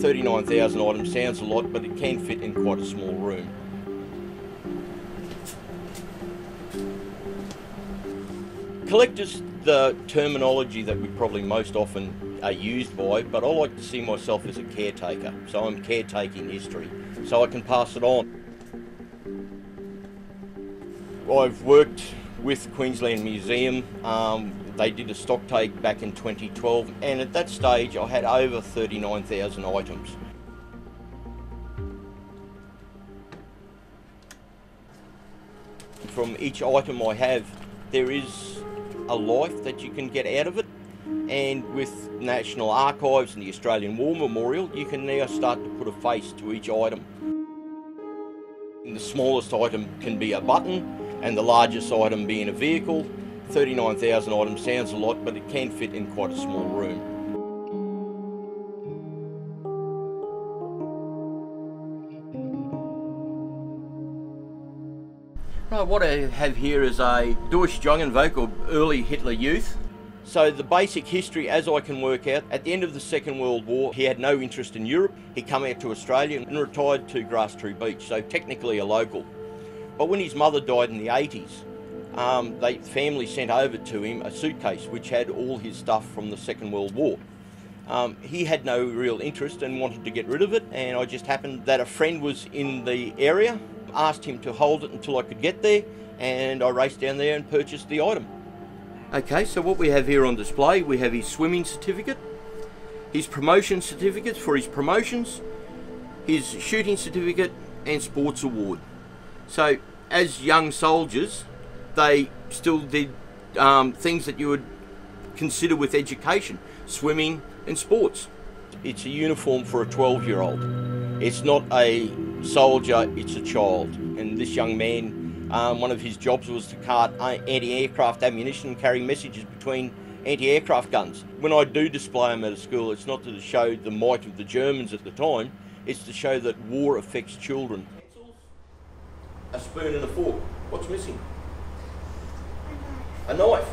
39,000 items sounds a lot, but it can fit in quite a small room. Collectors, the terminology that we probably most often are used by, but I like to see myself as a caretaker. So I'm caretaking history, so I can pass it on. I've worked with Queensland Museum. Um, they did a stock take back in 2012, and at that stage, I had over 39,000 items. From each item I have, there is a life that you can get out of it. And with National Archives and the Australian War Memorial, you can now start to put a face to each item. The smallest item can be a button, and the largest item being a vehicle. 39,000 items sounds a lot, but it can fit in quite a small room. Right, what I have here is a Deutsches Jungvolk or early Hitler Youth. So the basic history, as I can work out, at the end of the Second World War, he had no interest in Europe. he come out to Australia and retired to Grasstree Beach, so technically a local. But when his mother died in the 80s, um, the family sent over to him a suitcase which had all his stuff from the Second World War. Um, he had no real interest and wanted to get rid of it, and I just happened that a friend was in the area, asked him to hold it until I could get there, and I raced down there and purchased the item. Okay, so what we have here on display, we have his swimming certificate, his promotion certificates for his promotions, his shooting certificate, and sports award. So, as young soldiers, they still did um, things that you would consider with education swimming and sports. It's a uniform for a 12 year old. It's not a soldier, it's a child. And this young man, um, one of his jobs was to cart anti aircraft ammunition and carry messages between anti aircraft guns. When I do display them at a school, it's not to show the might of the Germans at the time, it's to show that war affects children a spoon and a fork. What's missing? A knife.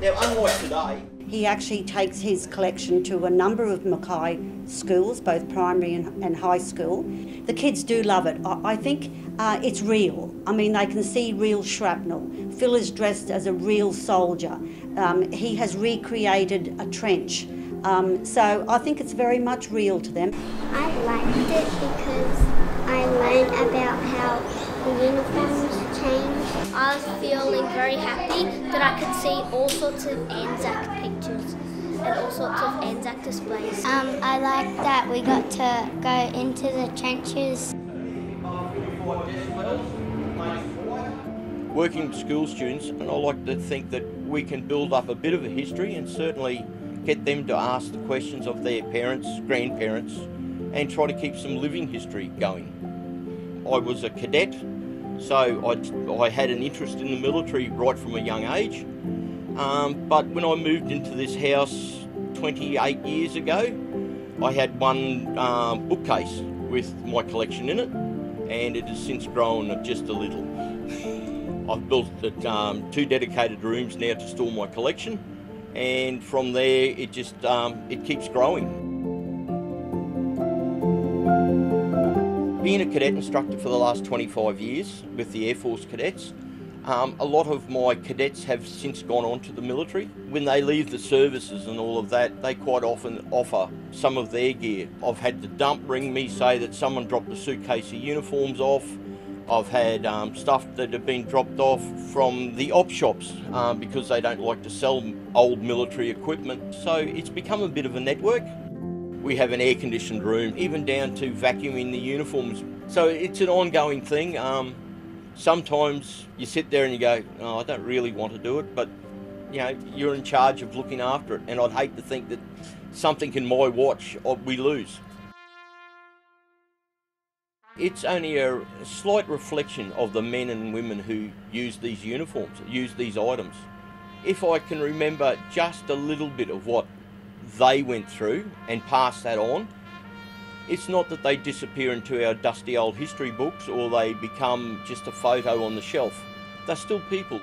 Now, unlike today, he actually takes his collection to a number of Mackay schools, both primary and, and high school. The kids do love it. I, I think uh, it's real. I mean, they can see real shrapnel. Phil is dressed as a real soldier. Um, he has recreated a trench. Um, so I think it's very much real to them. I liked it because I learned about how the uniforms changed. I was feeling very happy that I could see all sorts of Anzac pictures and all sorts of Anzac displays. Um, I like that we got to go into the trenches. Working with school students, and I like to think that we can build up a bit of a history and certainly get them to ask the questions of their parents, grandparents, and try to keep some living history going. I was a cadet so I, I had an interest in the military right from a young age. Um, but when I moved into this house 28 years ago, I had one um, bookcase with my collection in it, and it has since grown just a little. I've built um, two dedicated rooms now to store my collection, and from there it just um, it keeps growing. Being a cadet instructor for the last 25 years with the Air Force cadets, um, a lot of my cadets have since gone on to the military. When they leave the services and all of that, they quite often offer some of their gear. I've had the dump ring me say that someone dropped a suitcase of uniforms off. I've had um, stuff that have been dropped off from the op shops um, because they don't like to sell old military equipment. So it's become a bit of a network. We have an air conditioned room, even down to vacuuming the uniforms. So it's an ongoing thing. Um, sometimes you sit there and you go, oh, I don't really want to do it, but you know, you're in charge of looking after it. And I'd hate to think that something in my watch uh, we lose. It's only a slight reflection of the men and women who use these uniforms, use these items. If I can remember just a little bit of what they went through and pass that on. It's not that they disappear into our dusty old history books or they become just a photo on the shelf. They're still people.